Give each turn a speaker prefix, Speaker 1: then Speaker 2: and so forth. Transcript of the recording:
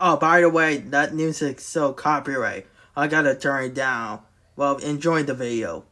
Speaker 1: oh, by the way, that music's so copyright. I gotta turn it down. Well, enjoy the video.